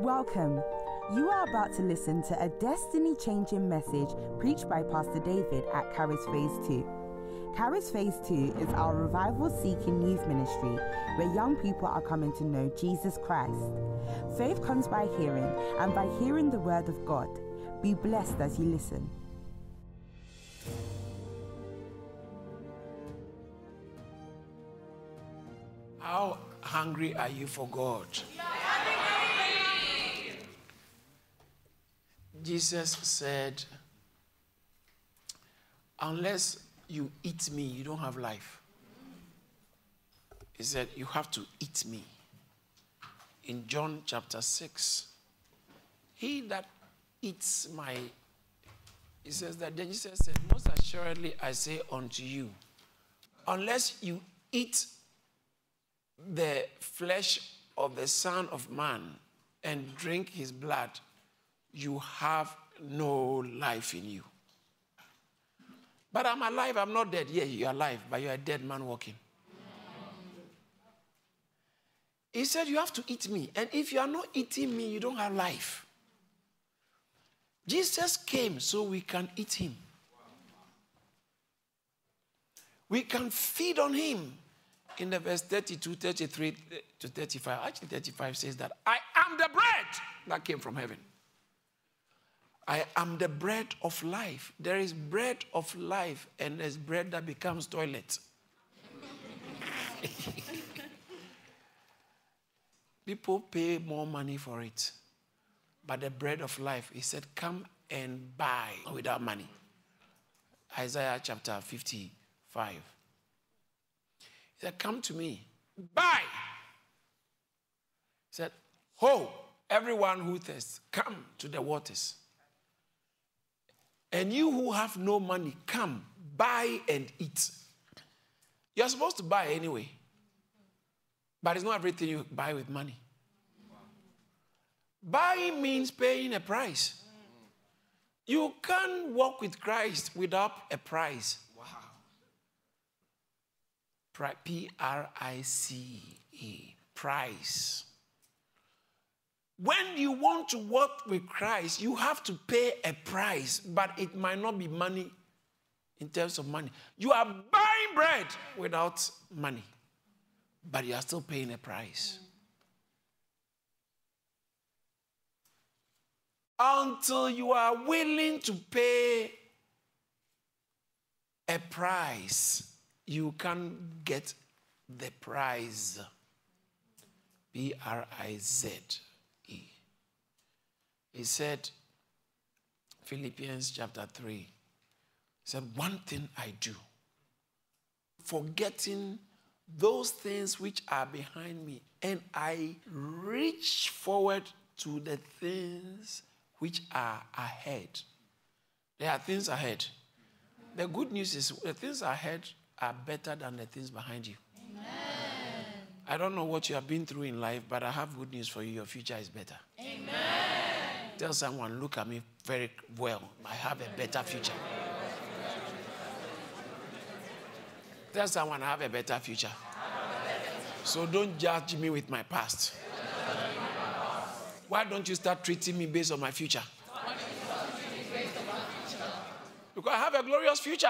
Welcome. You are about to listen to a destiny changing message preached by Pastor David at Kharis Phase 2. Kharis Phase 2 is our revival seeking youth ministry where young people are coming to know Jesus Christ. Faith comes by hearing, and by hearing the word of God. Be blessed as you listen. How hungry are you for God? Jesus said, Unless you eat me, you don't have life. He said, You have to eat me. In John chapter 6, he that eats my, he says that then Jesus said, Most assuredly I say unto you, unless you eat the flesh of the Son of Man and drink his blood, you have no life in you. But I'm alive, I'm not dead. Yeah, you're alive, but you're a dead man walking. He said, You have to eat me. And if you are not eating me, you don't have life. Jesus came so we can eat him. We can feed on him. In the verse 32, 33 to 35, actually 35 says that I am the bread that came from heaven. I am the bread of life. There is bread of life, and there's bread that becomes toilet. People pay more money for it. But the bread of life, he said, come and buy without money. Isaiah chapter 55. He said, Come to me, buy. He said, Ho, everyone who thirsts, come to the waters. And you who have no money, come, buy and eat. You're supposed to buy anyway. But it's not everything you buy with money. Buying means paying a price. You can't walk with Christ without a price. Wow. P R I C E. Price. When you want to walk with Christ, you have to pay a price, but it might not be money in terms of money. You are buying bread without money, but you are still paying a price. Until you are willing to pay a price, you can get the prize. B R I Z. He said, Philippians chapter 3, he said, One thing I do, forgetting those things which are behind me, and I reach forward to the things which are ahead. There are things ahead. The good news is the things ahead are better than the things behind you. Amen. I don't know what you have been through in life, but I have good news for you. Your future is better. Tell someone, look at me very well. I have a better future. Tell someone, I have a better future. So don't judge me with my past. Why don't you start treating me based on my future? Because I have a glorious future.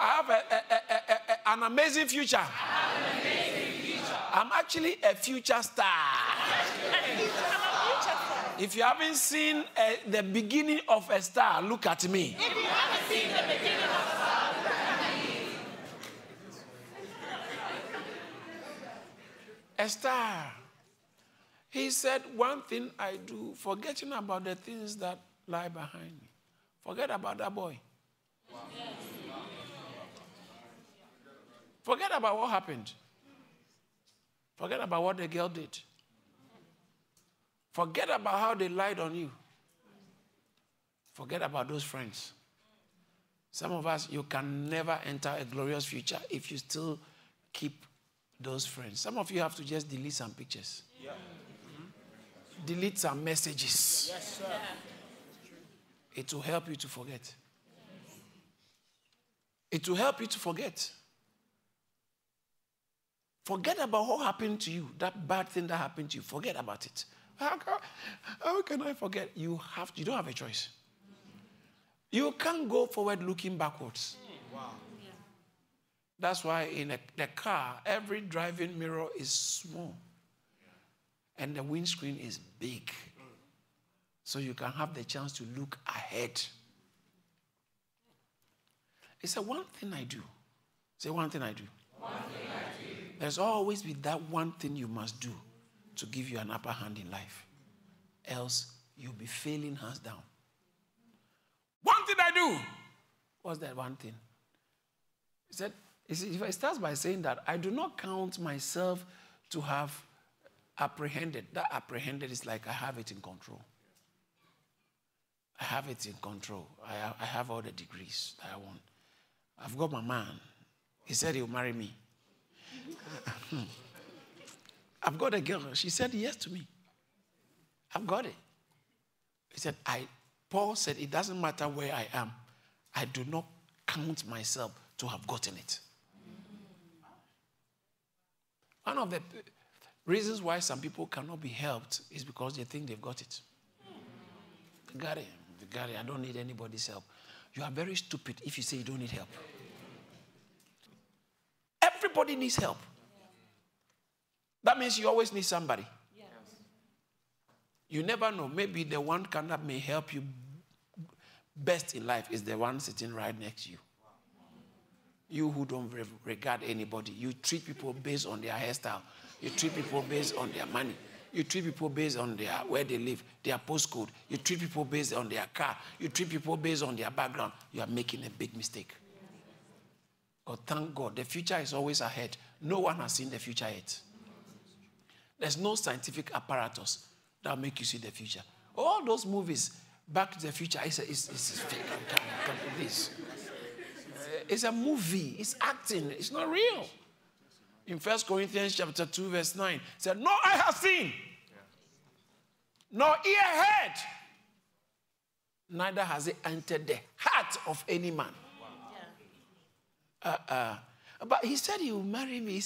I have a, a, a, an amazing future. I'm actually a future star. If you haven't seen uh, the beginning of a star, look at me. If you haven't seen the beginning of a star, look at me. A star. He said, One thing I do, forgetting about the things that lie behind me. Forget about that boy. Forget about what happened. Forget about what the girl did. Forget about how they lied on you. Forget about those friends. Some of us, you can never enter a glorious future if you still keep those friends. Some of you have to just delete some pictures, yeah. mm-hmm. delete some messages. Yes, sir. It will help you to forget. It will help you to forget. Forget about what happened to you, that bad thing that happened to you. Forget about it. How can, how can I forget? You have you don't have a choice. You can't go forward looking backwards. Wow. That's why in a, the car, every driving mirror is small and the windscreen is big. So you can have the chance to look ahead. It's a one thing I do. Say one thing I do. One thing I do. There's always be that one thing you must do to give you an upper hand in life. Else you'll be failing hands down. One thing I do. What's that one thing? He said, it starts by saying that I do not count myself to have apprehended. That apprehended is like I have it in control. I have it in control. I have, I have all the degrees that I want. I've got my man. He said he'll marry me. I've got a girl. She said yes to me. I've got it. He said, I, Paul said, it doesn't matter where I am. I do not count myself to have gotten it. One of the reasons why some people cannot be helped is because they think they've got it. They got it. They got it. I don't need anybody's help. You are very stupid if you say you don't need help. Everybody needs help. That means you always need somebody. Yes. You never know. Maybe the one that may help you best in life is the one sitting right next to you. You who don't regard anybody, you treat people based on their hairstyle. You treat people based on their money. You treat people based on their where they live, their postcode. You treat people based on their car. You treat people based on their background. You are making a big mistake. But thank God, the future is always ahead. No one has seen the future yet. There's no scientific apparatus that make you see the future. All those movies, Back to the Future, it's, a, it's, it's fake. Come, come, this. It's a movie. It's acting. It's not real. In First Corinthians chapter 2, verse 9, it said, No eye has seen, nor ear heard, neither has it entered the heart of any man. Uh, uh, but he said he will marry me.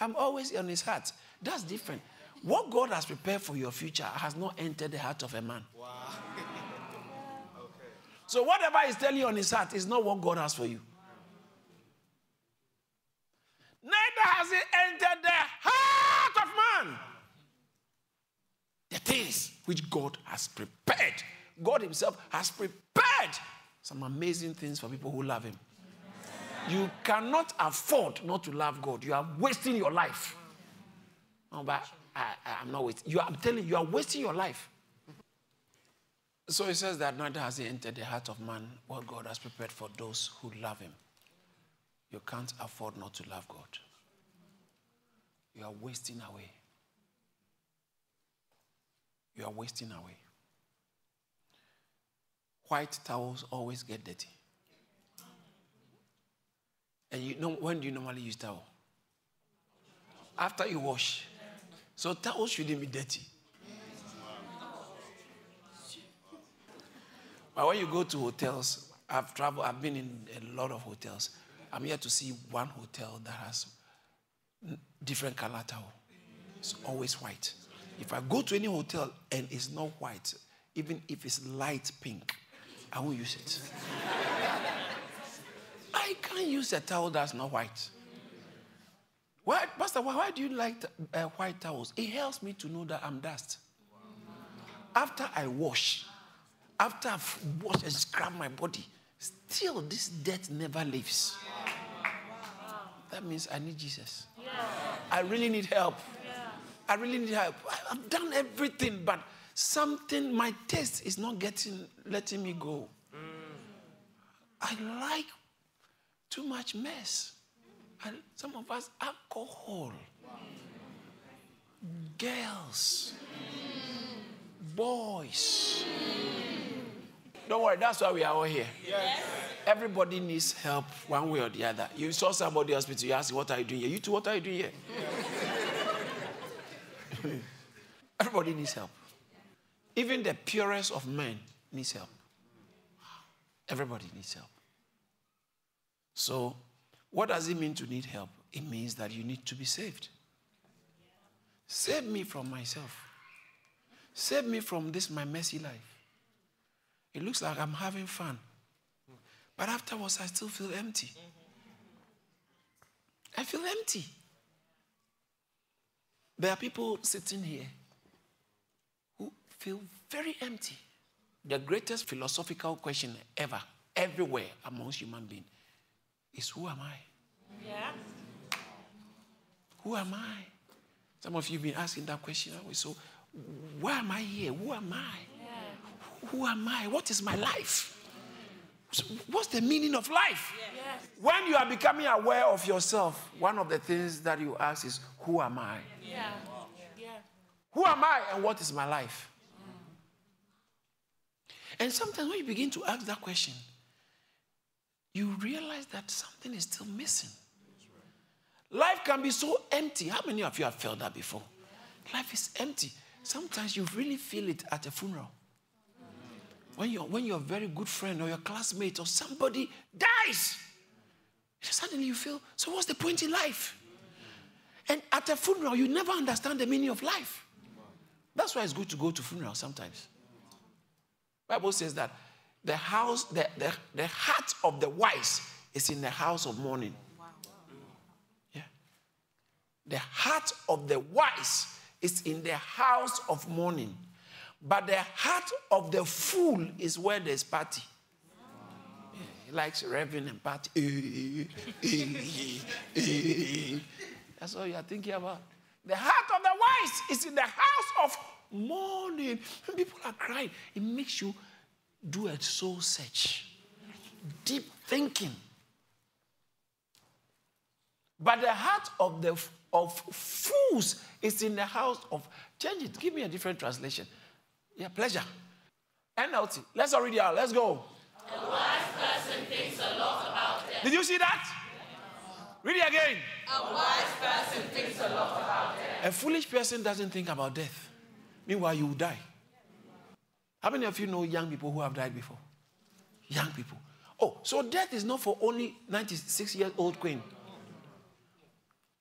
I'm always on his heart. That's different. What God has prepared for your future has not entered the heart of a man. Wow. okay. So whatever he's telling you on his heart is not what God has for you. Neither has it entered the heart of man. The things which God has prepared. God Himself has prepared some amazing things for people who love Him. You cannot afford not to love God. You are wasting your life. No, but I, am not wasting. You I'm telling you, you are wasting your life. So he says that neither has he entered the heart of man what God has prepared for those who love him. You can't afford not to love God. You are wasting away. You are wasting away. White towels always get dirty. And you know when do you normally use towel? After you wash. So towel shouldn't be dirty. But when you go to hotels, I've traveled, I've been in a lot of hotels. I'm here to see one hotel that has different color towel. It's always white. If I go to any hotel and it's not white, even if it's light pink, I won't use it. I can't use a towel that's not white. Why, Pastor, why, why do you like uh, white towels? It helps me to know that I'm dust. After I wash, after I've washed and scrubbed my body, still this dirt never leaves. That means I need Jesus. I really need help. I really need help. I've done everything, but something, my taste is not getting, letting me go. I like too much mess. And some of us, alcohol, girls, boys. Don't worry, that's why we are all here. Yes. Everybody needs help one way or the other. You saw somebody else, hospital, you ask, What are you doing here? You too, what are you doing here? Everybody needs help. Even the purest of men needs help. Everybody needs help. So, what does it mean to need help? It means that you need to be saved. Save me from myself. Save me from this, my messy life. It looks like I'm having fun. But afterwards, I still feel empty. I feel empty. There are people sitting here who feel very empty. The greatest philosophical question ever, everywhere amongst human beings, is who am I? Yeah. Who am I? Some of you have been asking that question always. So, why am I here? Who am I? Yeah. Who am I? What is my life? What's the meaning of life? Yes. When you are becoming aware of yourself, one of the things that you ask is, Who am I? Yeah. Yeah. Who am I and what is my life? And sometimes when you begin to ask that question, you realize that something is still missing. Life can be so empty. How many of you have felt that before? Life is empty. Sometimes you really feel it at a funeral. When, you when your very good friend or your classmate or somebody dies, suddenly you feel, so what's the point in life? And at a funeral, you never understand the meaning of life. That's why it's good to go to funeral sometimes. Bible says that the house, the, the, the heart of the wise is in the house of mourning. Yeah. The heart of the wise is in the house of mourning. But the heart of the fool is where there's party. Yeah, he likes revving and party. That's all you're thinking about. The heart of the wise is in the house of mourning. When people are crying, it makes you do a soul search, deep thinking. But the heart of the of fools is in the house of change it. Give me a different translation. Yeah, pleasure. NLT. Let's already out. Let's go. A wise person thinks a lot about death. Did you see that? Read it again. A wise person thinks a lot about death. A foolish person doesn't think about death. Meanwhile, you will die. How many of you know young people who have died before? Young people. Oh, so death is not for only 96 years old queen.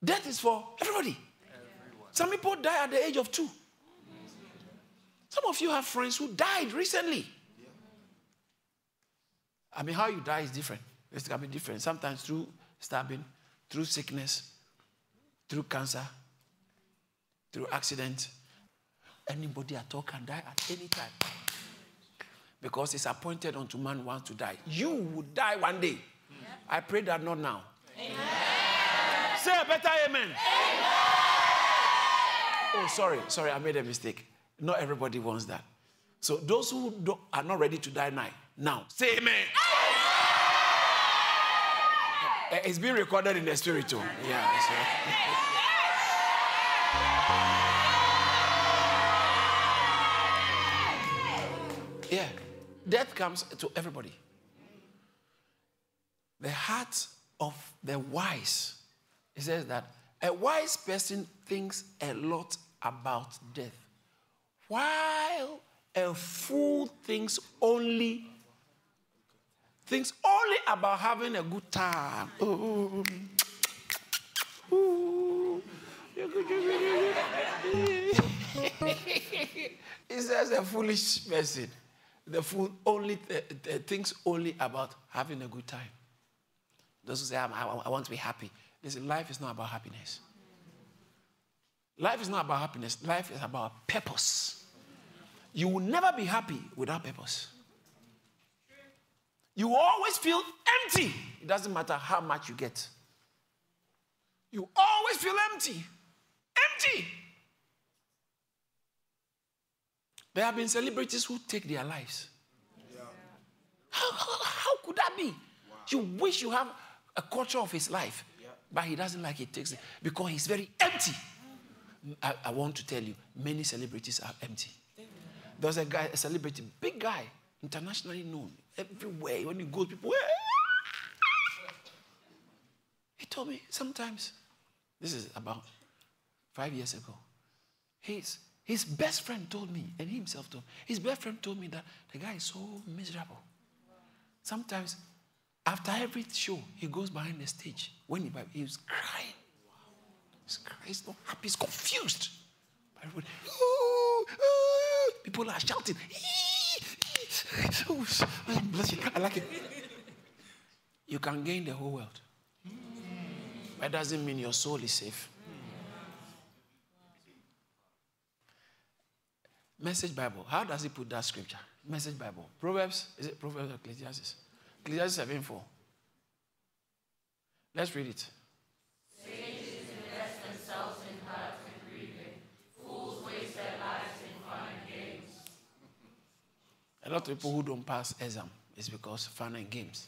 Death is for everybody. Everyone. Some people die at the age of two. Some of you have friends who died recently. I mean, how you die is different. It's going to be different. Sometimes through stabbing, through sickness, through cancer, through accident. Anybody at all can die at any time because it's appointed unto man once to die. You will die one day. I pray that not now. Amen. Say a better amen. amen. Oh, sorry, sorry, I made a mistake. Not everybody wants that. So those who are not ready to die now, now say amen. amen. Eh, it's being recorded in the spirit too. Yeah. So. Death comes to everybody. The heart of the wise, it says that a wise person thinks a lot about death, while a fool thinks only thinks only about having a good time. He says a foolish person the fool only th- th- thinks only about having a good time. Those who say, I, I want to be happy. Listen, life is not about happiness. Life is not about happiness. Life is about purpose. You will never be happy without purpose. You always feel empty. It doesn't matter how much you get. You always feel empty. Empty. There have been celebrities who take their lives. Yeah. How, how, how, could that be? Wow. You wish you have a culture of his life, yeah. but he doesn't like it. Takes it because he's very empty. I, I, want to tell you, many celebrities are empty. There's a guy, a celebrity, big guy, internationally known, everywhere. When you go, people. He told me sometimes, this is about five years ago. He's his best friend told me, and he himself told me, his best friend told me that the guy is so miserable. Sometimes, after every show, he goes behind the stage. When he, he was crying. He's crying, he's not happy, he's confused. People are shouting. Oh, bless you. I like it. You can gain the whole world. That doesn't mean your soul is safe. Message Bible. How does he put that scripture? Message Bible. Proverbs. Is it Proverbs or Ecclesiastes? Ecclesiastes 7 4. Let's read it. A lot of people who don't pass exam is because fun and games.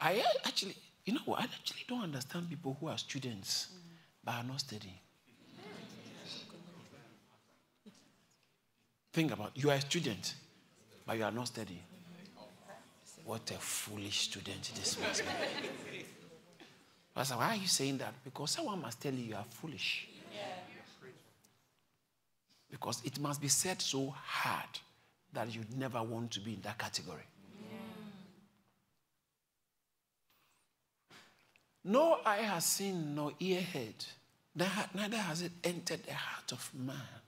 I actually, you know what? I actually don't understand people who are students but are not studying. Think about it. you are a student, but you are not studying. What a foolish student this must be. Pastor, why are you saying that? Because someone must tell you you are foolish. Because it must be said so hard that you never want to be in that category. No eye has seen, no ear heard, neither has it entered the heart of man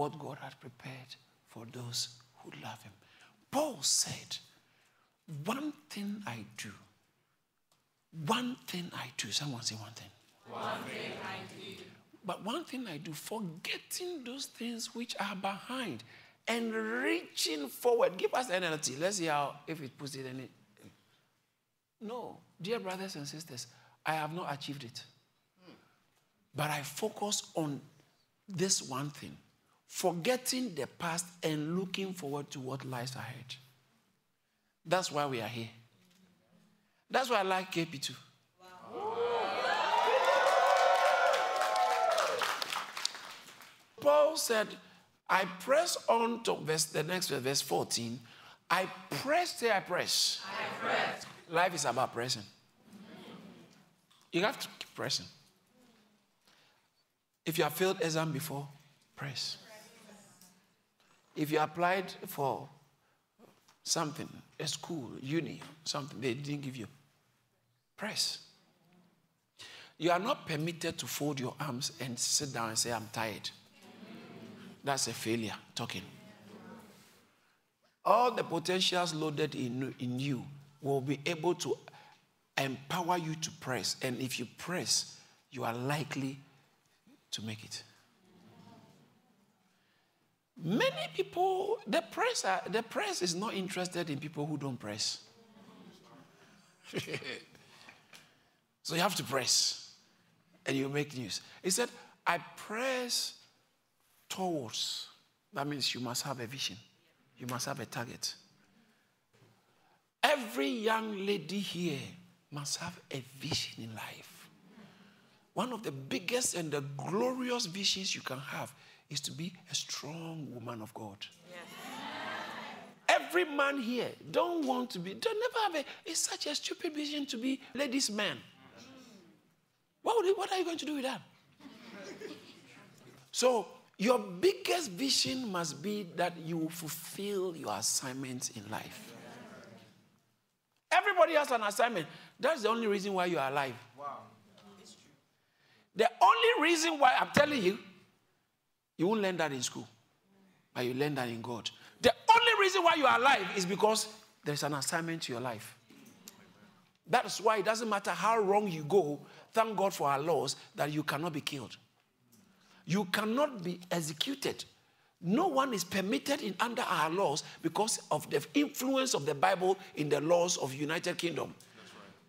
what God has prepared for those who love Him. Paul said, One thing I do, one thing I do. Someone say one thing. One thing I do. But one thing I do, forgetting those things which are behind and reaching forward. Give us the NLT. Let's see how, if it puts it in it. No, dear brothers and sisters, I have not achieved it. But I focus on this one thing forgetting the past and looking forward to what lies ahead. That's why we are here. That's why I like KP2. Paul said, I press on to verse, the next verse, verse 14. I press, say I press. I press. Life is about pressing. You have to keep pressing. If you have failed exam before, press. If you applied for something, a school, uni, something they didn't give you, press. You are not permitted to fold your arms and sit down and say, I'm tired. That's a failure talking. All the potentials loaded in, in you will be able to empower you to press. And if you press, you are likely to make it. Many people, the press, are, the press is not interested in people who don't press. so you have to press and you make news. He said, I press towards. That means you must have a vision, you must have a target. Every young lady here must have a vision in life. One of the biggest and the glorious visions you can have is to be a strong woman of God. Yes. Every man here don't want to be, don't never have a, it's such a stupid vision to be ladies' man. What, you, what are you going to do with that? So, your biggest vision must be that you fulfill your assignment in life. Everybody has an assignment. That's the only reason why you are alive. Wow. The only reason why I'm telling you you won't learn that in school, but you learn that in God. The only reason why you are alive is because there's an assignment to your life. That's why it doesn't matter how wrong you go, thank God for our laws that you cannot be killed. You cannot be executed. No one is permitted in under our laws because of the influence of the Bible in the laws of United Kingdom.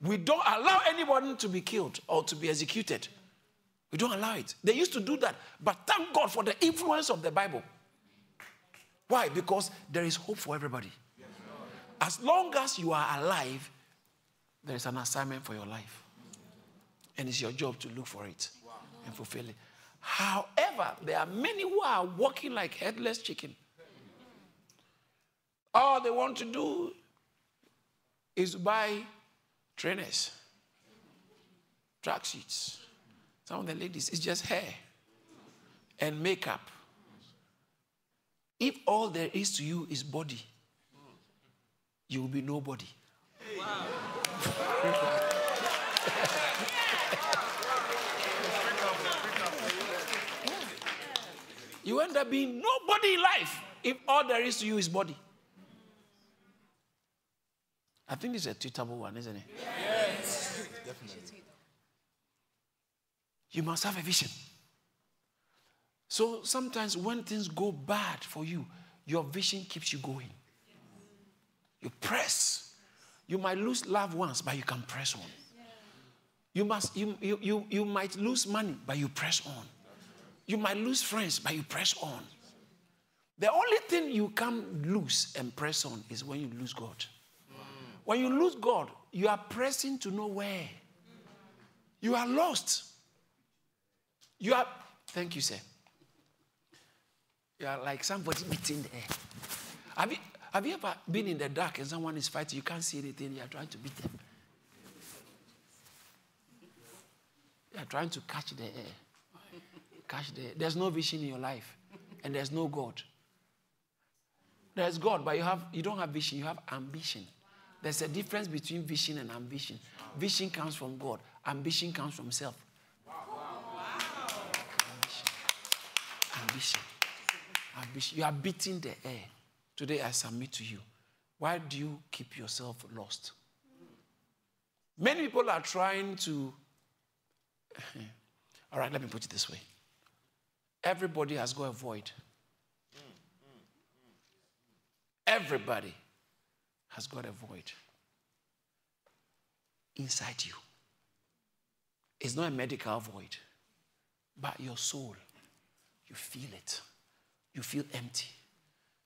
Right. We don't allow anyone to be killed or to be executed. We don't allow it. They used to do that. But thank God for the influence of the Bible. Why? Because there is hope for everybody. As long as you are alive, there is an assignment for your life. And it's your job to look for it and fulfill it. However, there are many who are walking like headless chicken. All they want to do is buy trainers, track sheets, some of the ladies, it's just hair and makeup. If all there is to you is body, you will be nobody. Wow. you end up being nobody in life if all there is to you is body. I think it's a tweetable one, isn't it? Yes, definitely. You must have a vision. So sometimes when things go bad for you, your vision keeps you going. You press. You might lose love once, but you can press on. You, must, you, you, you, you might lose money, but you press on. You might lose friends, but you press on. The only thing you can lose and press on is when you lose God. When you lose God, you are pressing to nowhere. You are lost. You are, thank you, sir. You are like somebody beating the air. Have you, have you ever been in the dark and someone is fighting? You can't see anything, you are trying to beat them. You are trying to catch the air. Catch the air. There's no vision in your life, and there's no God. There's God, but you, have, you don't have vision, you have ambition. There's a difference between vision and ambition. Vision comes from God, ambition comes from self. Ambition. ambition. You are beating the air. Today I submit to you. Why do you keep yourself lost? Many people are trying to. All right, let me put it this way. Everybody has got a void. Everybody has got a void inside you. It's not a medical void, but your soul. You feel it. You feel empty.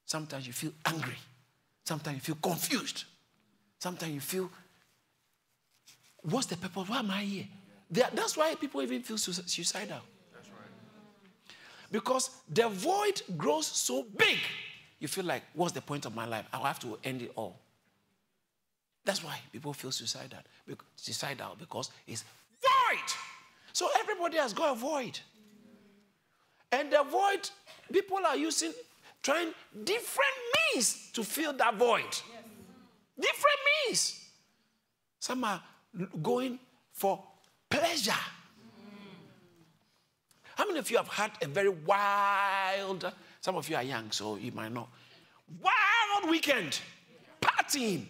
Sometimes you feel angry. Sometimes you feel confused. Sometimes you feel, what's the purpose? Why am I here? That's why people even feel suicidal. That's right. Because the void grows so big, you feel like, what's the point of my life? I'll have to end it all. That's why people feel suicidal, suicidal because it's void. So everybody has got a void. And the void, people are using, trying different means to fill that void. Different means. Some are going for pleasure. How many of you have had a very wild, some of you are young, so you might not, wild weekend, partying,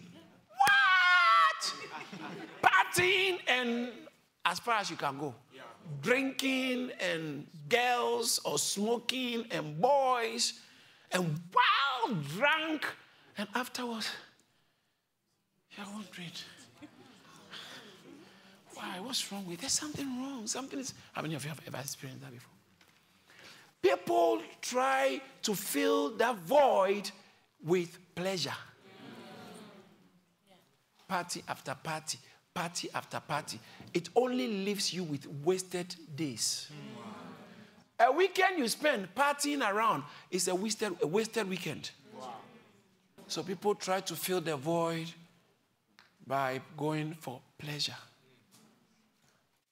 What? partying and as far as you can go. Drinking and girls or smoking and boys and wild drunk. And afterwards, you're wondering, why? What's wrong with There's something wrong. Something is. How many of you have ever experienced that before? People try to fill that void with pleasure. Party after party, party after party. It only leaves you with wasted days. Wow. A weekend you spend partying around is a wasted, a wasted weekend. Wow. So people try to fill the void by going for pleasure.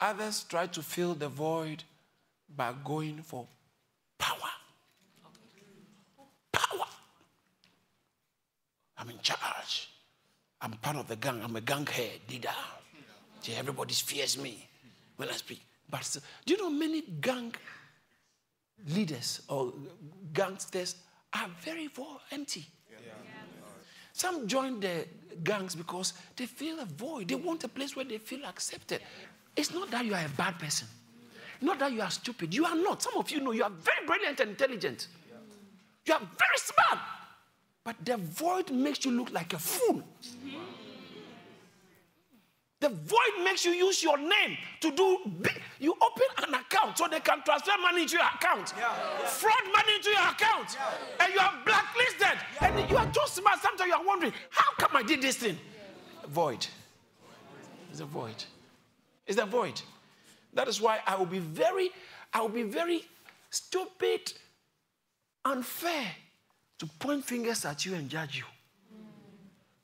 Others try to fill the void by going for power. Power. I'm in charge. I'm part of the gang. I'm a gang head, leader. Yeah, everybody fears me when I speak. But do you know many gang leaders or gangsters are very empty? Yeah. Some join the gangs because they feel a void. They want a place where they feel accepted. It's not that you are a bad person. Not that you are stupid. You are not. Some of you know you are very brilliant and intelligent. You are very smart. But the void makes you look like a fool. Mm-hmm. The void makes you use your name to do. Big, you open an account so they can transfer money into your account, yeah. fraud money into your account, yeah. and you are blacklisted. Yeah. And you are too smart. Sometimes you are wondering, how come I did this thing? Void. It's a void. It's a void. That is why I will be very, I will be very stupid, unfair to point fingers at you and judge you.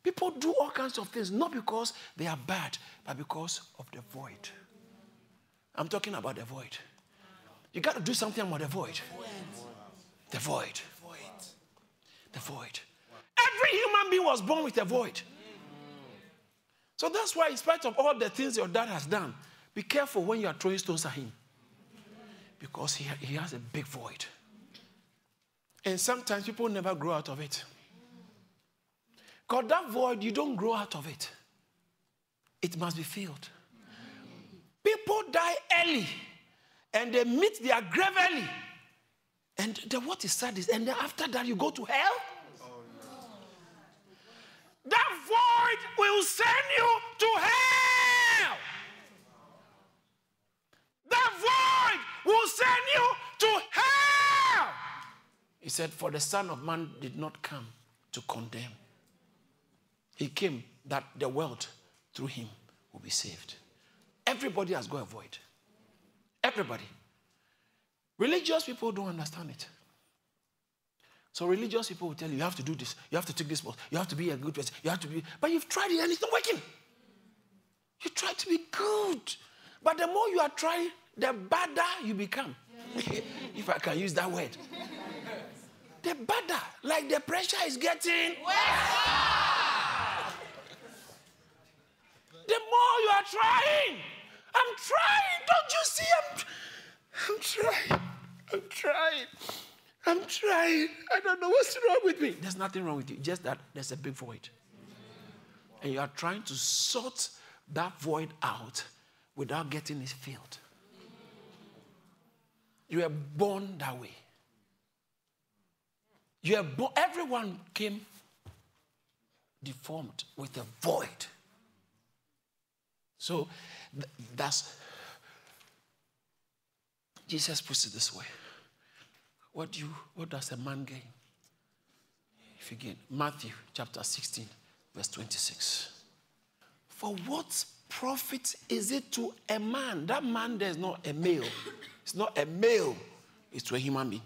People do all kinds of things, not because they are bad, but because of the void. I'm talking about the void. You got to do something about the void. The void. The void. Every human being was born with a void. So that's why, in spite of all the things your dad has done, be careful when you are throwing stones at him. Because he, he has a big void. And sometimes people never grow out of it. Because that void, you don't grow out of it. It must be filled. People die early and they meet their grave early. And the, what is sad is, and then after that, you go to hell? That void will send you to hell. That void will send you to hell. He said, For the Son of Man did not come to condemn, He came that the world through Him will be saved. Everybody has got a void. Everybody. Religious people don't understand it. So religious people will tell you, you have to do this, you have to take this box, you have to be a good person, you have to be, but you've tried it and it's not working. You try to be good. But the more you are trying, the badder you become. if I can use that word. the badder, like the pressure is getting The more you are trying, I'm trying. Don't you see? I'm, I'm trying. I'm trying. I'm trying. I don't know what's wrong with me. There's nothing wrong with you. Just that there's a big void. And you are trying to sort that void out without getting it filled. You were born that way. You are born, everyone came deformed with a void. So th- that's Jesus puts it this way. What do you what does a man gain? If you gain Matthew chapter 16, verse 26. For what profit is it to a man? That man there is not a male. It's not a male, it's to a human being.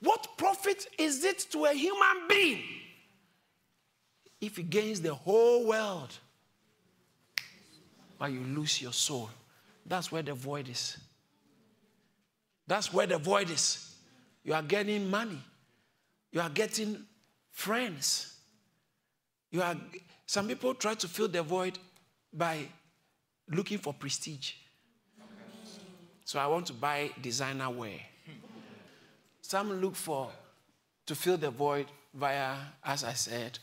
What profit is it to a human being if he gains the whole world, but you lose your soul? That's where the void is. That's where the void is. You are getting money. You are getting friends. You are some people try to fill the void by looking for prestige. So I want to buy designer wear. Some look for to fill the void via, as I said,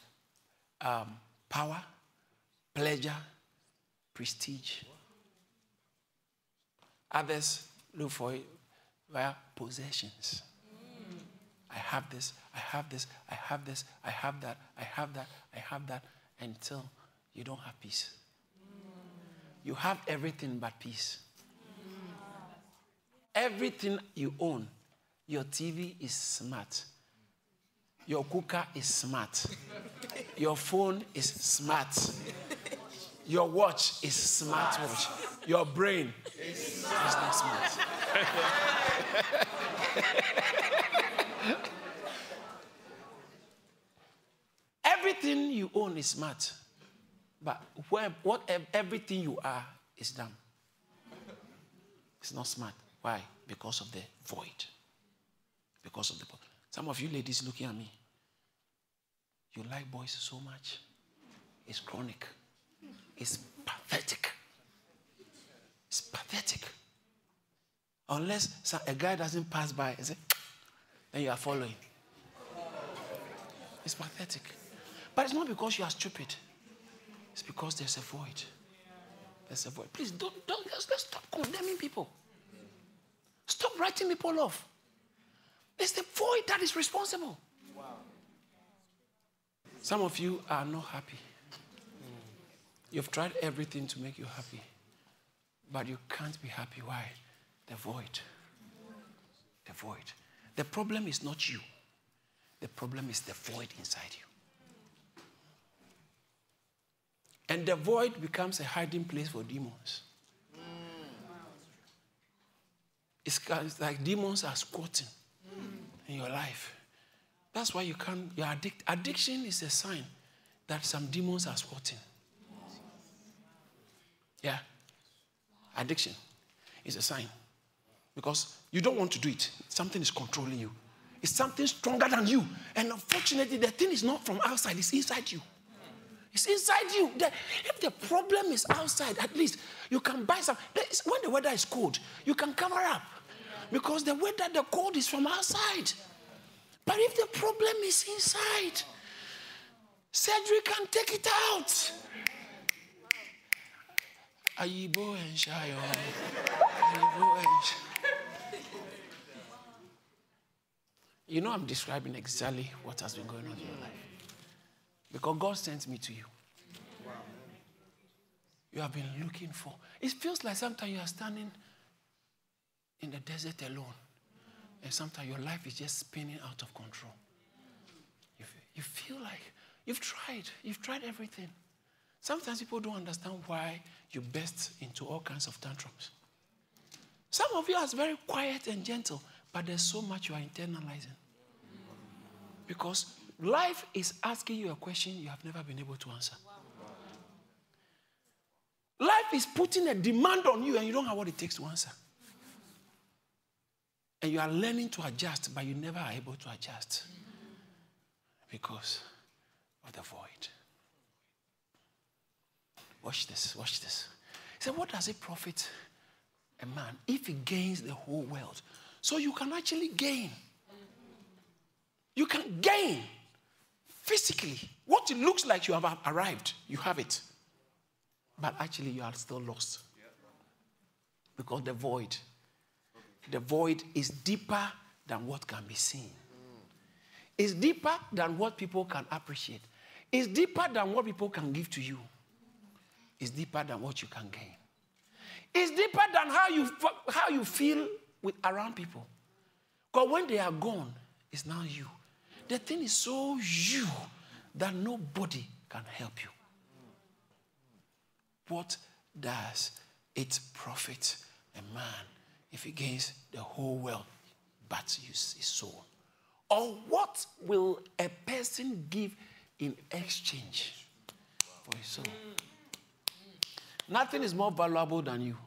um, power, pleasure, prestige. Others look for it via possessions. I have this, I have this, I have this, I have that, I have that, I have that, until you don't have peace. You have everything but peace. Everything you own, your TV is smart, your cooker is smart, your phone is smart, your watch is smartwatch, your brain is not smart. Everything you own is smart, but where, what everything you are is dumb. It's not smart. Why? Because of the void. Because of the. Some of you ladies looking at me, you like boys so much. It's chronic. It's pathetic. It's pathetic. Unless a guy doesn't pass by and say, then you are following. It's pathetic. But it's not because you are stupid. It's because there's a void. There's a void. Please don't, don't let's, let's stop condemning people. Stop writing people off. It's the void that is responsible. Wow. Some of you are not happy. You've tried everything to make you happy, but you can't be happy. Why? The void. The void. The problem is not you, the problem is the void inside you. And the void becomes a hiding place for demons. It's like demons are squatting in your life. That's why you can't, you're addict. Addiction is a sign that some demons are squatting. Yeah. Addiction is a sign. Because you don't want to do it. Something is controlling you. It's something stronger than you. And unfortunately, the thing is not from outside, it's inside you. It's inside you. The, if the problem is outside, at least you can buy some. When the weather is cold, you can cover up. Because the weather, the cold is from outside. But if the problem is inside, surgery can take it out. Ayibo and Shayo. Ayibo and You know, I'm describing exactly what has been going on in your life. Because God sent me to you. You have been looking for. It feels like sometimes you are standing in the desert alone. And sometimes your life is just spinning out of control. You feel like you've tried, you've tried everything. Sometimes people don't understand why you burst into all kinds of tantrums. Some of you are very quiet and gentle, but there's so much you are internalizing. Because life is asking you a question you have never been able to answer. Life is putting a demand on you and you don't have what it takes to answer. And you are learning to adjust, but you never are able to adjust because of the void. Watch this, watch this. He said, What does it profit a man if he gains the whole world? So you can actually gain. You can gain physically. What it looks like you have arrived, you have it. But actually, you are still lost. Because the void, the void is deeper than what can be seen. It's deeper than what people can appreciate. It's deeper than what people can give to you. It's deeper than what you can gain. It's deeper than how you, how you feel with, around people. Because when they are gone, it's now you. The thing is so you that nobody can help you. What does it profit a man if he gains the whole world but use his soul? Or what will a person give in exchange for his soul? Nothing is more valuable than you.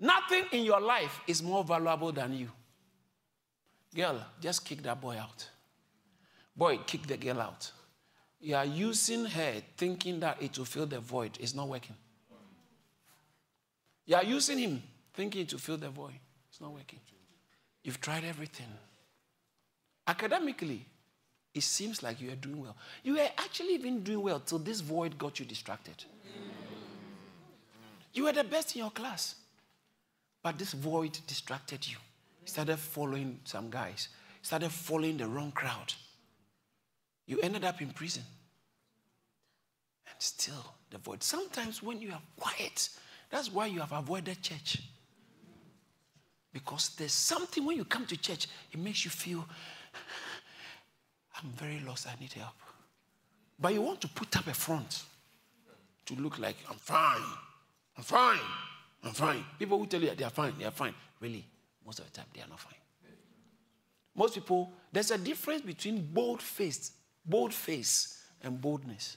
Nothing in your life is more valuable than you. Girl, just kick that boy out. Boy, kick the girl out. You are using her thinking that it will fill the void. It's not working. You are using him thinking to fill the void. It's not working. You've tried everything. Academically, it seems like you are doing well. You were actually even doing well till this void got you distracted. You were the best in your class. But this void distracted you. Started following some guys, started following the wrong crowd. You ended up in prison. And still the void. Sometimes when you are quiet, that's why you have avoided church. Because there's something when you come to church, it makes you feel, I'm very lost, I need help. But you want to put up a front to look like, I'm fine, I'm fine, I'm fine. People who tell you that they are fine, they are fine. Really, most of the time, they are not fine. Most people, there's a difference between bold faced bold face and boldness.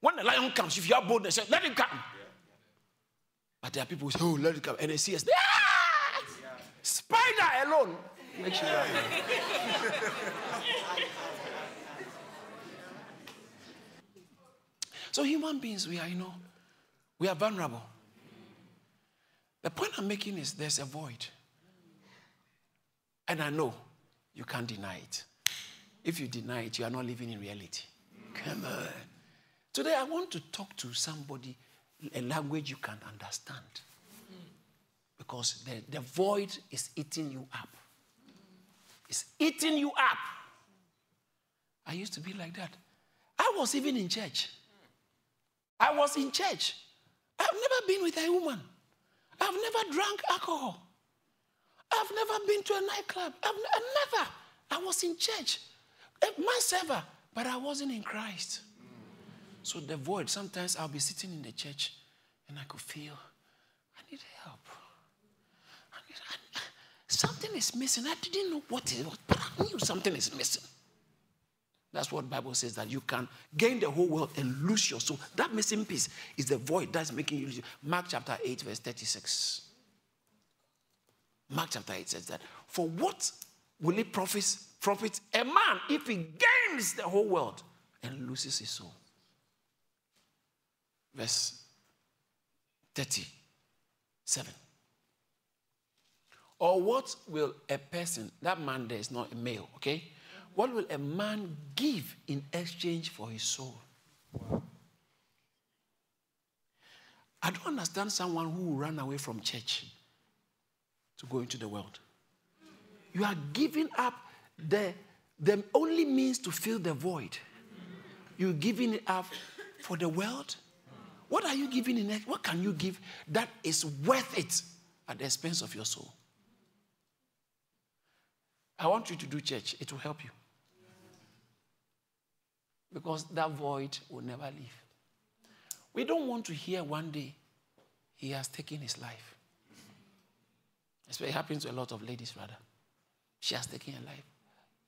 When the lion comes, if you have boldness, let him come. But there are people who say, oh, let him come. And they see us. Ah! Spider alone makes you so human beings, we are, you know, we are vulnerable. The point I'm making is there's a void. And I know you can't deny it. If you deny it, you are not living in reality. Come on. Today, I want to talk to somebody a language you can understand. Because the, the void is eating you up. It's eating you up. I used to be like that. I was even in church. I was in church. I've never been with a woman. I've never drank alcohol. I've never been to a nightclub. I've never. I was in church, eh, a man but I wasn't in Christ. So the void, sometimes I'll be sitting in the church and I could feel, I need help. I need, I, something is missing. I didn't know what it was, but I knew something is missing. That's what Bible says that you can gain the whole world and lose your soul. That missing piece is the void that's making you lose. Mark chapter 8, verse 36. Mark chapter 8 says that. For what will it profit, profit a man if he gains the whole world and loses his soul? Verse 37. Or what will a person, that man there is not a male, okay? What will a man give in exchange for his soul? I don't understand someone who will run away from church to go into the world. You are giving up the, the only means to fill the void. You're giving it up for the world. What are you giving in? What can you give that is worth it at the expense of your soul? I want you to do church, it will help you. Because that void will never leave. We don't want to hear one day he has taken his life. That's what happens to a lot of ladies, rather. She has taken her life.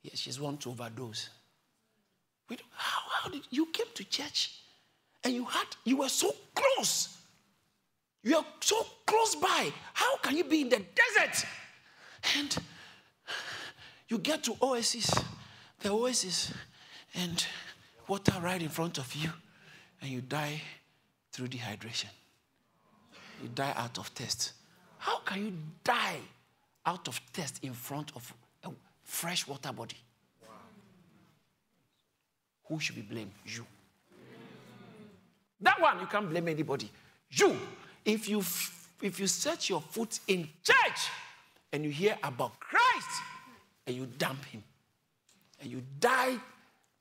Yes, she's want to overdose. We don't, how, how did you came to church and you had you were so close. You are so close by. How can you be in the desert? And you get to oasis, the oasis, and water right in front of you, and you die through dehydration. You die out of thirst. How can you die out of thirst in front of a fresh water body? Wow. Who should be blamed? You. That one, you can't blame anybody. You. If you, if you set your foot in church and you hear about Christ and you dump him and you die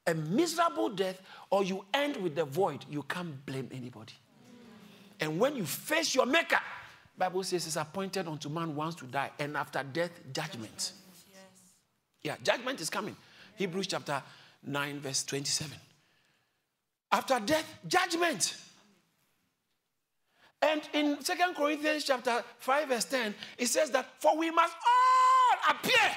a miserable death or you end with the void, you can't blame anybody. And when you face your maker, Bible says it's appointed unto man once to die, and after death, judgment. Yes. Yeah, judgment is coming. Hebrews chapter 9, verse 27. After death, judgment. And in Second Corinthians chapter 5, verse 10, it says that for we must all appear.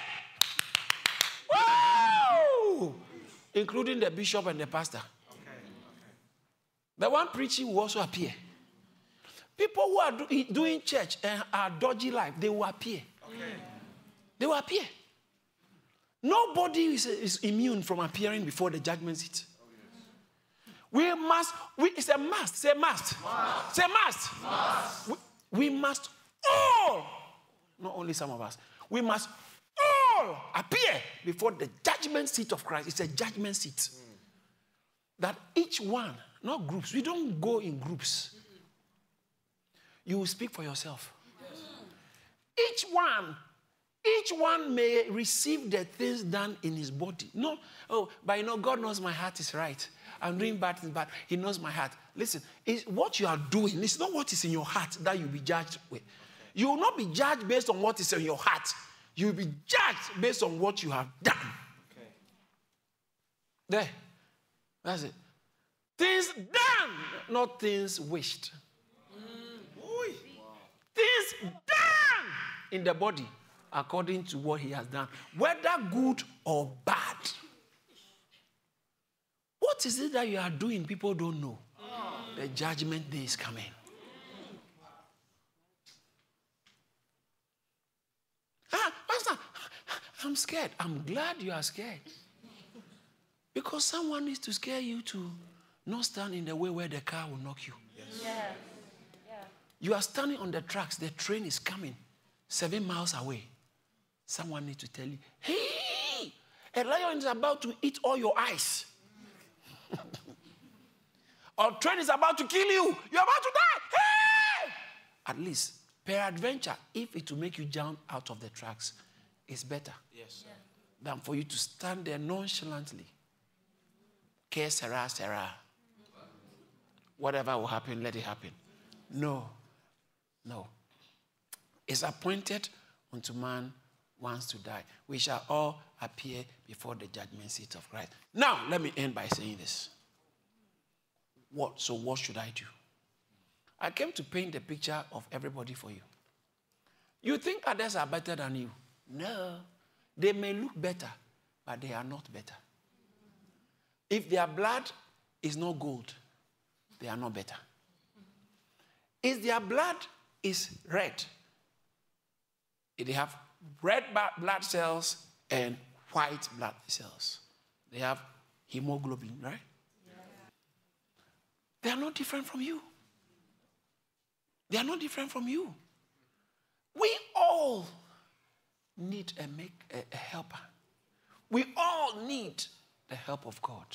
Including the bishop and the pastor. Okay. Okay. The one preaching will also appear. People who are do, doing church and are dodgy life, they will appear. Okay. They will appear. Nobody is, is immune from appearing before the judgment seat. Oh, we must, we, it's a must. Say must. must. Say must. must. We, we must all, not only some of us, we must all appear before the judgment seat of Christ. It's a judgment seat. Mm. That each one, not groups, we don't go in groups you will speak for yourself. Each one, each one may receive the things done in his body. No, oh, but you know, God knows my heart is right. I'm doing bad things, but He knows my heart. Listen, it's what you are doing. It's not what is in your heart that you'll be judged with. You will not be judged based on what is in your heart. You will be judged based on what you have done. Okay. There. That's it. Things done, not things wished mm. things done in the body according to what he has done, whether good or bad. What is it that you are doing people don't know? Oh. The judgment day is coming. Ah, Pastor, I'm scared. I'm glad you are scared. Because someone needs to scare you to not stand in the way where the car will knock you. Yes. Yeah. You are standing on the tracks, the train is coming seven miles away. Someone needs to tell you, hey, a lion is about to eat all your eyes. or train is about to kill you. You're about to die. Hey! At least, peradventure, if it will make you jump out of the tracks, it's better. Yes. Yeah. Than for you to stand there nonchalantly. Que sera, sera. Whatever will happen, let it happen. No. No. It's appointed unto man once to die. We shall all appear before the judgment seat of Christ. Now, let me end by saying this. What? So, what should I do? I came to paint the picture of everybody for you. You think others are better than you? No. They may look better, but they are not better. If their blood is not gold, they are not better. If their blood is red. They have red blood cells and white blood cells. They have hemoglobin, right? They are not different from you. They are not different from you. We all need a, make, a, a helper. We all need the help of God.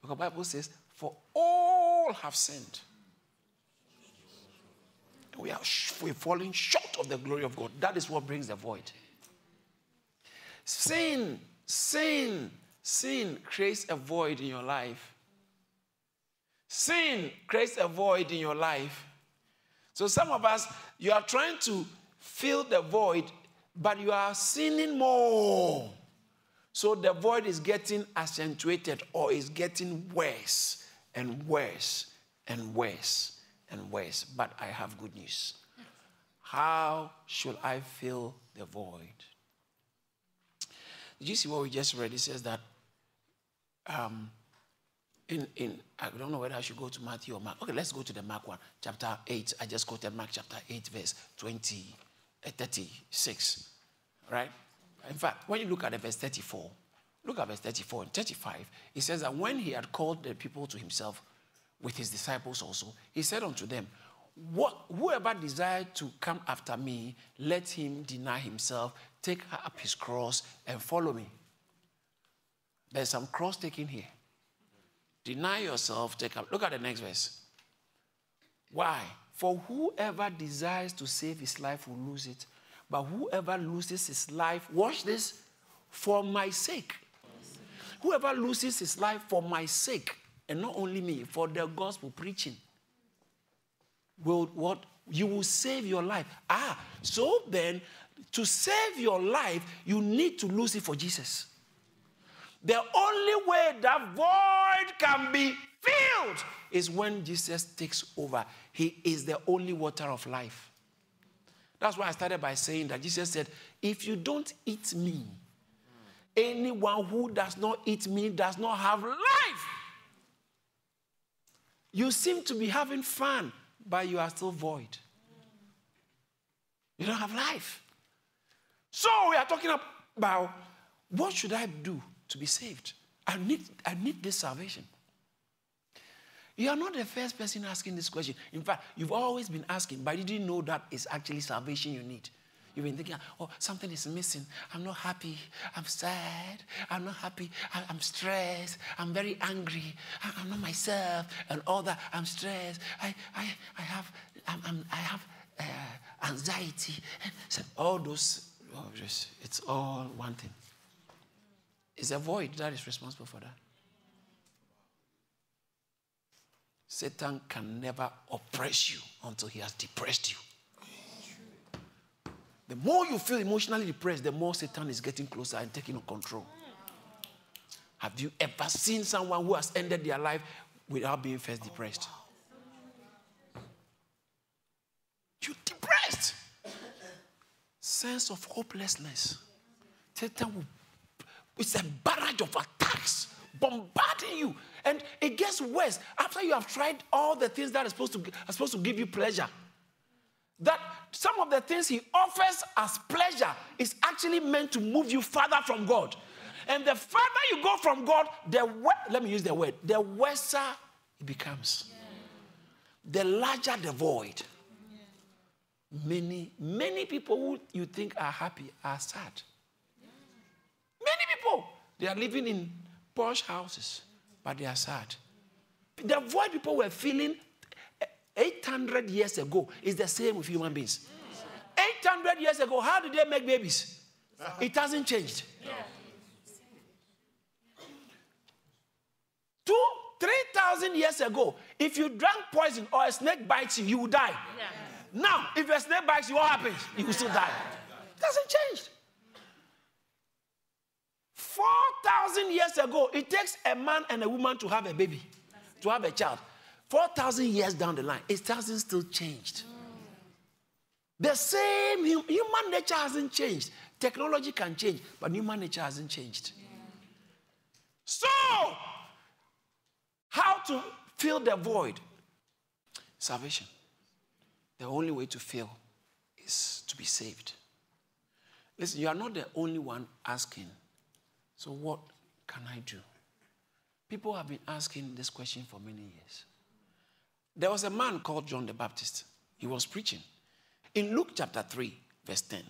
Because the Bible says, For all have sinned. We are we're falling short of the glory of God. That is what brings the void. Sin, sin, sin creates a void in your life. Sin creates a void in your life. So some of us, you are trying to fill the void, but you are sinning more. So the void is getting accentuated or is getting worse and worse and worse and worse. But I have good news. How should I fill the void? Did you see what we just read? It says that um, in, in I don't know whether I should go to Matthew or Mark. Okay, let's go to the Mark one, chapter 8. I just quoted Mark chapter 8, verse 20, uh, 36. Right? In fact, when you look at the verse 34, look at verse 34 and 35, it says that when he had called the people to himself with his disciples also, he said unto them, what, whoever desired to come after me, let him deny himself, take up his cross, and follow me. There's some cross taking here. Deny yourself, take up. Look at the next verse. Why? For whoever desires to save his life will lose it. But whoever loses his life, watch this, for my sake. Whoever loses his life for my sake, and not only me, for the gospel preaching, will what? You will save your life. Ah, so then, to save your life, you need to lose it for Jesus. The only way that void can be filled is when Jesus takes over. He is the only water of life. That's why I started by saying that Jesus said, If you don't eat me, anyone who does not eat me does not have life. You seem to be having fun, but you are still void. You don't have life. So we are talking about what should I do to be saved. I need, I need this salvation. You are not the first person asking this question. In fact, you've always been asking, but you didn't know that it's actually salvation you need. You've been thinking, oh, something is missing. I'm not happy. I'm sad. I'm not happy. I'm stressed. I'm very angry. I'm not myself and all that. I'm stressed. I, I, I have, I'm, I'm i have uh, anxiety. So all those, oh, it's all one thing. It's a void that is responsible for that. Satan can never oppress you until he has depressed you. The more you feel emotionally depressed, the more Satan is getting closer and taking control. Have you ever seen someone who has ended their life without being first depressed? You're depressed. Sense of hopelessness. Satan will it's a barrage of attacks bombarding you. And it gets worse after you have tried all the things that are supposed to, are supposed to give you pleasure. That some of the things he offers as pleasure is actually meant to move you further from God. And the further you go from God, the let me use the word, the worse it becomes. Yeah. The larger the void. Yeah. Many, many people who you think are happy are sad. Many people, they are living in posh houses, but they are sad. The void people were feeling 800 years ago is the same with human beings. 800 years ago, how did they make babies? It hasn't changed. Two, 3,000 years ago, if you drank poison or a snake bites you, you will die. Yeah. Now, if a snake bites you, what happens? You will still die. It hasn't changed. 4,000 years ago, it takes a man and a woman to have a baby, to have a child. 4,000 years down the line, it hasn't still changed. The same human nature hasn't changed. Technology can change, but human nature hasn't changed. So, how to fill the void? Salvation. The only way to fill is to be saved. Listen, you are not the only one asking so, what can I do? People have been asking this question for many years. There was a man called John the Baptist. He was preaching. In Luke chapter 3, verse 10,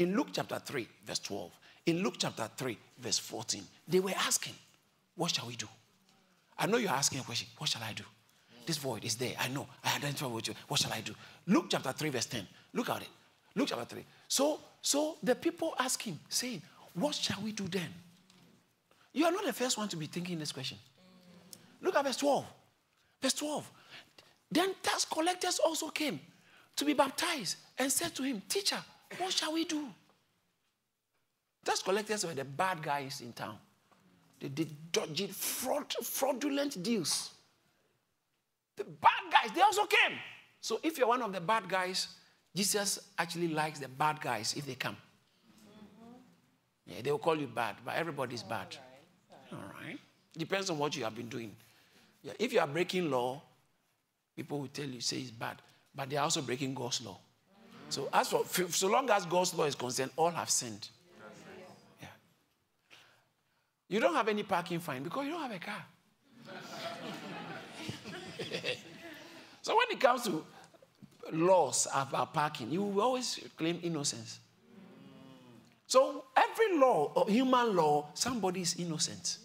In Luke chapter 3, verse 12, in Luke chapter 3, verse 14, they were asking, What shall we do? I know you're asking a question. What shall I do? This void is there. I know. I identify with you. What shall I do? Luke chapter 3, verse 10. Look at it. Luke chapter 3. So, so the people ask him, saying, What shall we do then? You are not the first one to be thinking this question. Look at verse 12. Verse 12. Then tax collectors also came to be baptized and said to him, Teacher, what shall we do? Tax collectors were the bad guys in town. They did dodgy, fraud, fraudulent deals. The bad guys, they also came. So if you're one of the bad guys, Jesus actually likes the bad guys if they come. Yeah, they will call you bad, but everybody's bad. All right. Depends on what you have been doing. Yeah, if you are breaking law, people will tell you, say it's bad. But they are also breaking God's law. So as for so long as God's law is concerned, all have sinned. Yeah. You don't have any parking fine because you don't have a car. so when it comes to laws about parking, you will always claim innocence. So every law, or human law, somebody is innocent.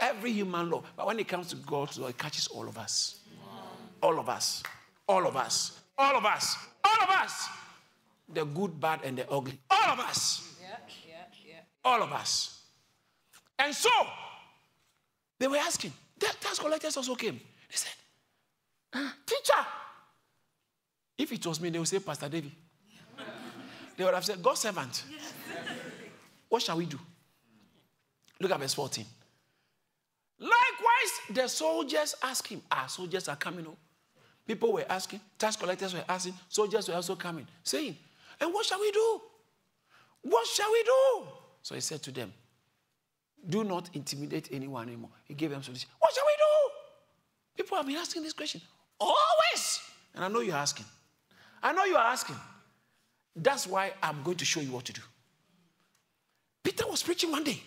Every human law. But when it comes to God's law, it catches all of us. All of us. All of us. All of us. All of us. The good, bad, and the ugly. All of us. Yeah, yeah, yeah. All of us. And so, they were asking. The tax collectors also came. They said, "Ah, Teacher. If it was me, they would say, Pastor David. they would have said, God's servant. What shall we do? Look at verse 14. Likewise, the soldiers asked him, Ah, soldiers are coming. Oh. People were asking, tax collectors were asking, soldiers were also coming, saying, And what shall we do? What shall we do? So he said to them, Do not intimidate anyone anymore. He gave them solution. What shall we do? People have been asking this question always. And I know you're asking. I know you are asking. That's why I'm going to show you what to do. Peter was preaching one day.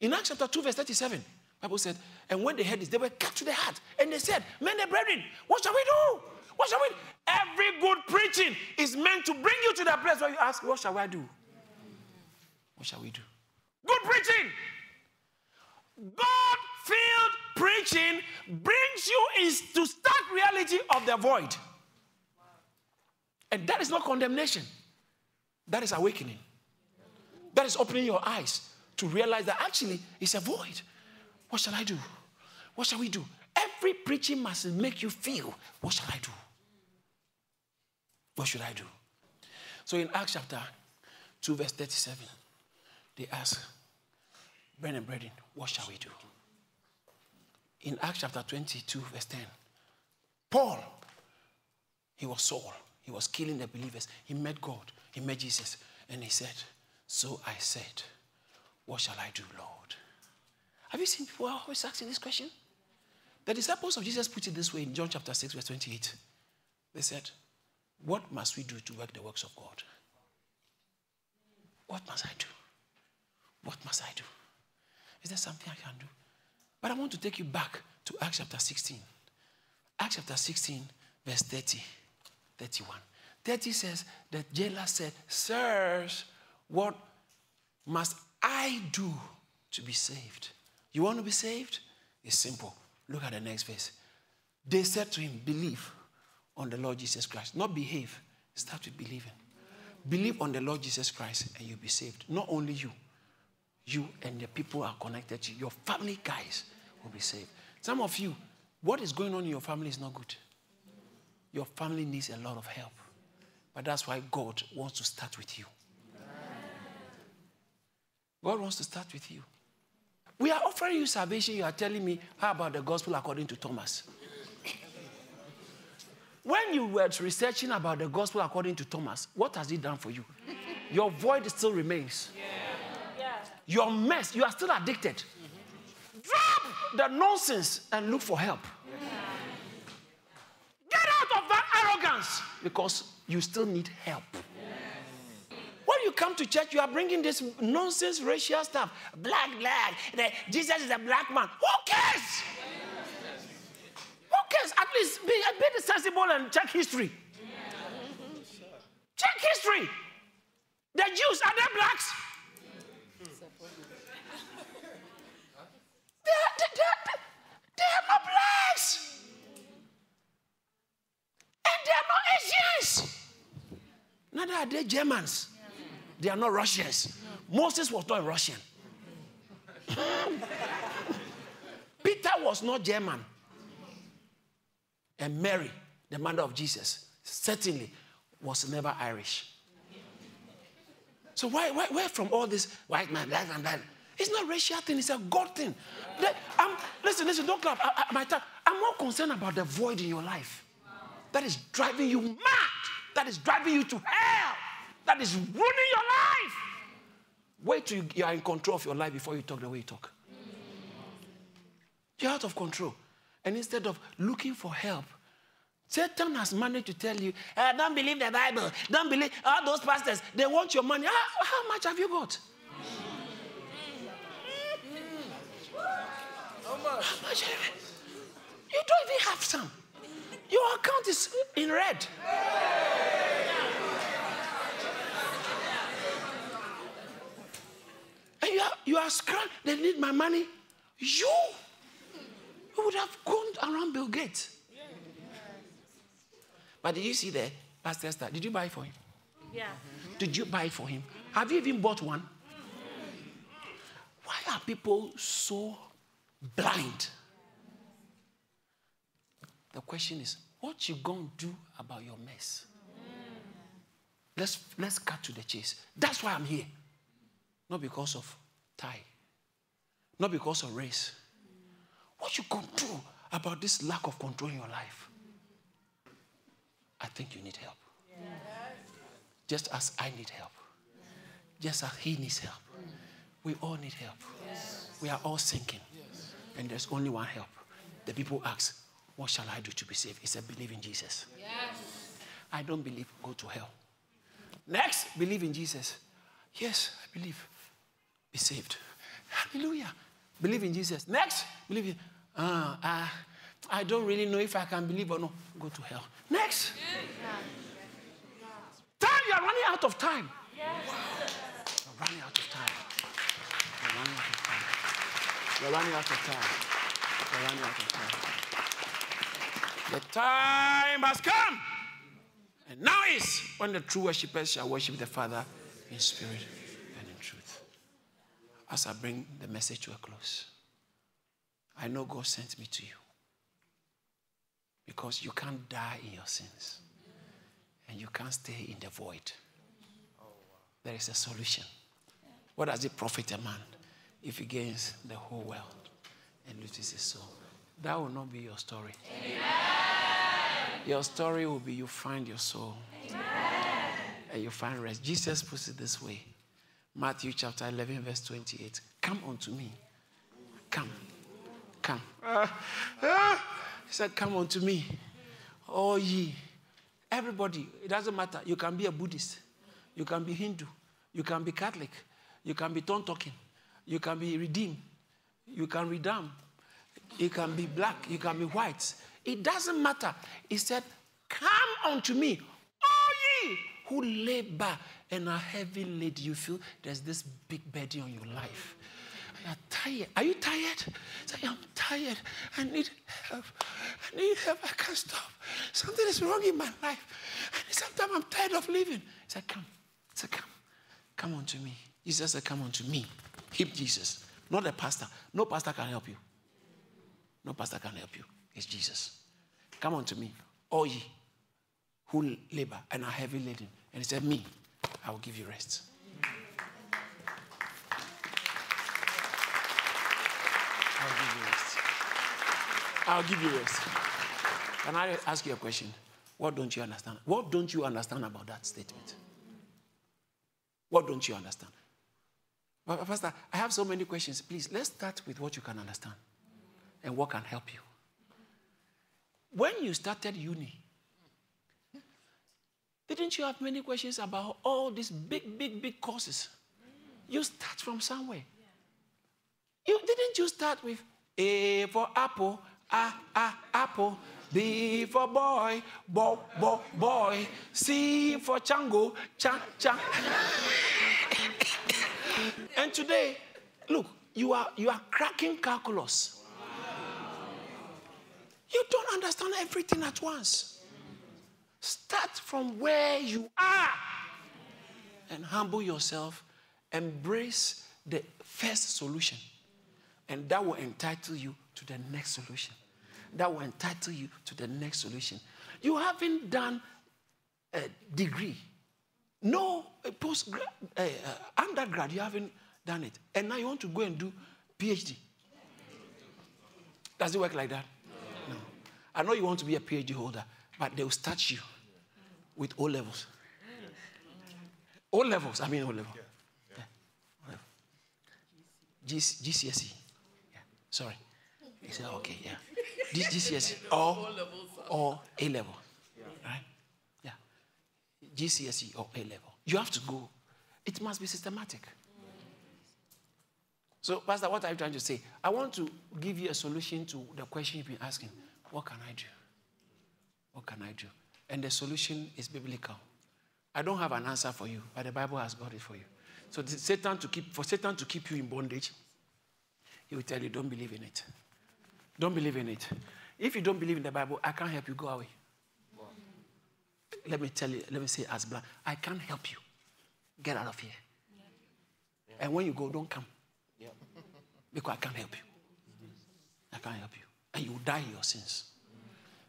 In Acts chapter 2, verse 37, Bible said, and when they heard this, they were cut to the heart. And they said, Men and brethren, what shall we do? What shall we do? Every good preaching is meant to bring you to that place where you ask, What shall I do? What shall we do? Good preaching. God filled preaching brings you into stark reality of the void. And that is not condemnation, that is awakening. That is opening your eyes to realize that actually it's a void. What shall I do? What shall we do? Every preaching must make you feel, what shall I do? What should I do? So in Acts chapter 2, verse 37, they ask, Brethren, brethren, what shall we do? In Acts chapter 22, verse 10, Paul, he was Saul. He was killing the believers. He met God. He met Jesus. And he said, So I said, What shall I do, Lord? Have you seen people always asking this question? The disciples of Jesus put it this way in John chapter 6, verse 28. They said, What must we do to work the works of God? What must I do? What must I do? Is there something I can do? But I want to take you back to Acts chapter 16. Acts chapter 16, verse 30, 31. 30 says, The jailer said, Sirs, what must I do to be saved? You want to be saved? It's simple. Look at the next verse. They said to him, Believe on the Lord Jesus Christ. Not behave. Start with believing. Believe on the Lord Jesus Christ and you'll be saved. Not only you, you and the people are connected to you, your family guys will be saved. Some of you, what is going on in your family is not good. Your family needs a lot of help. But that's why God wants to start with you. God wants to start with you. We are offering you salvation. You are telling me, how about the gospel according to Thomas? When you were researching about the gospel according to Thomas, what has it done for you? Your void still remains. Your mess, you are still addicted. Drop the nonsense and look for help. Get out of that arrogance because you still need help when you come to church, you are bringing this nonsense racial stuff. Black, black. That Jesus is a black man. Who cares? Who cares? At least be, be sensible and check history. Yeah. Check history. The Jews, are they blacks? They are, they, they, they are not blacks. And they are not Asians. Neither are they Germans. They are not Russians. Moses was not Russian. Peter was not German. And Mary, the mother of Jesus, certainly was never Irish. So why, why, where from all this white man, that and that? It's not racial thing, it's a God thing. Listen, listen, don't clap. I, I, my time, I'm more concerned about the void in your life that is driving you mad, that is driving you to hell, that is ruining your life. Wait till you are in control of your life before you talk the way you talk. You're out of control. And instead of looking for help, Satan has managed to tell you, uh, don't believe the Bible. Don't believe all those pastors. They want your money. How, how much have you got? How much? You don't even have some. Your account is in red. And you are, you scrambling. They need my money. You, you would have gone around Bill Gates. But did you see there, Pastor Esther? Did you buy for him? Yeah. Did you buy for him? Have you even bought one? Why are people so blind? The question is, what you gonna do about your mess? Let's let's cut to the chase. That's why I'm here. Not because of tie, not because of race. What you gonna do about this lack of control in your life? I think you need help. Just as I need help. Just as he needs help. We all need help. We are all sinking. And there's only one help. The people ask, What shall I do to be saved? He said, Believe in Jesus. I don't believe, go to hell. Next, believe in Jesus. Yes, I believe. Be saved. Hallelujah. Believe in Jesus. Next, believe in. Uh, uh, I don't really know if I can believe or not. Go to hell. Next. Time, you are running out of time. You're running out of time. You're running out of time. You're running out of time. You're running out of time. The time has come. And now is when the true worshippers shall worship the Father in spirit. As I bring the message to a close, I know God sent me to you because you can't die in your sins and you can't stay in the void. There is a solution. What does it profit a man if he gains the whole world and loses his soul? That will not be your story. Amen. Your story will be you find your soul Amen. and you find rest. Jesus puts it this way Matthew chapter 11, verse 28. Come unto me. Come. Come. Uh, uh, he said, Come unto me. Oh, ye. Everybody, it doesn't matter. You can be a Buddhist, you can be Hindu, you can be Catholic, you can be tongue talking, you can be redeemed, you can redeem, you can be black, you can be white. It doesn't matter. He said, Come unto me, all ye who labor and are heavy laden. You feel there's this big burden on your life. You're tired. Are you tired? Say, I'm tired. I need help. I need help. I can't stop. Something is wrong in my life. And sometimes I'm tired of living. He said, Come. Said, Come. Come unto me. Jesus said, Come unto me. Him, Jesus. Not a pastor. No pastor can help you. No pastor can help you. It's Jesus. Come unto me, all ye who labor and are heavy laden. And he said, Me, I will give you rest. I'll give you rest. I'll give you rest. Can I ask you a question? What don't you understand? What don't you understand about that statement? What don't you understand? Pastor, I have so many questions. Please, let's start with what you can understand and what can help you. When you started uni, didn't you have many questions about all these big, big, big courses? You start from somewhere. You didn't you start with A for apple, A, A, apple, B for boy, bo, bo, boy, C for chango, cha, cha. and today, look, you are you are cracking calculus. You don't understand everything at once. Start from where you are and humble yourself, embrace the first solution. And that will entitle you to the next solution. That will entitle you to the next solution. You haven't done a degree, no a post uh, undergrad, you haven't done it. And now you want to go and do PhD. Does it work like that? No. I know you want to be a PhD holder, but they will start you with O levels. O levels, I mean O level. Yeah. GCSE. Yeah. Sorry. He said, oh, okay, yeah. This GCSE or, or A level. Right? Yeah. GCSE or A level. You have to go. It must be systematic. So, Pastor, what are you trying to say? I want to give you a solution to the question you've been asking. What can I do? What can I do? And the solution is biblical. I don't have an answer for you, but the Bible has got it for you. So Satan to keep for Satan to keep you in bondage, he will tell you, don't believe in it. Don't believe in it. If you don't believe in the Bible, I can't help you. Go away. Let me tell you, let me say as blunt, I can't help you. Get out of here. Yeah. And when you go, don't come. Yeah. Because I can't help you. I can't help you. And you die in your sins.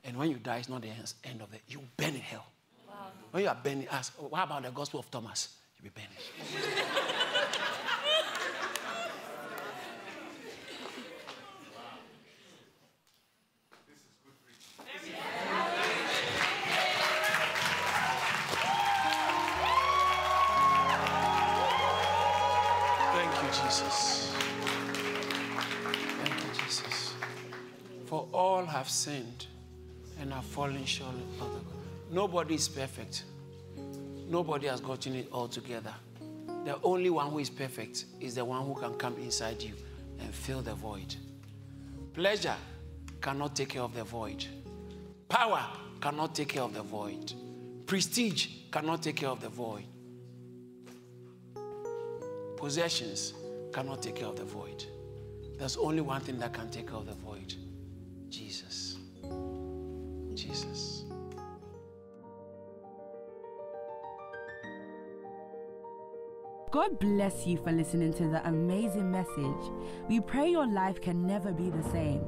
And when you die, it's not the end of it. You burn in hell. Wow. When you are burning, ask, oh, what about the gospel of Thomas? You'll be burning. Thank you, Jesus. Thank you, Jesus. For all have sinned and have fallen short of the. Nobody is perfect. Nobody has gotten it all together. The only one who is perfect is the one who can come inside you and fill the void. Pleasure cannot take care of the void. Power cannot take care of the void. Prestige cannot take care of the void. Possessions cannot take care of the void. There's only one thing that can take care of the void Jesus. God bless you for listening to the amazing message. We pray your life can never be the same.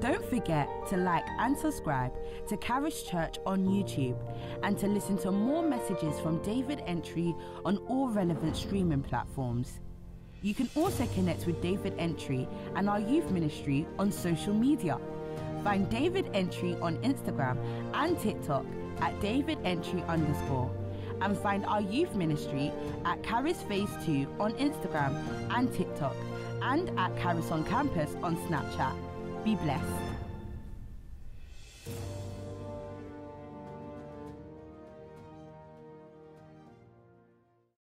Don't forget to like and subscribe to Kharis Church on YouTube and to listen to more messages from David Antwi on all relevant streaming platforms. You can also connect with David Antwi and our youth ministry on social media. Find David Antwi on Instagram and TikTok at David Antwi underscore. And find our youth ministry at Kharis Phase 2 on Instagram and TikTok and at Kharis on Campus on Snapchat. Be blessed.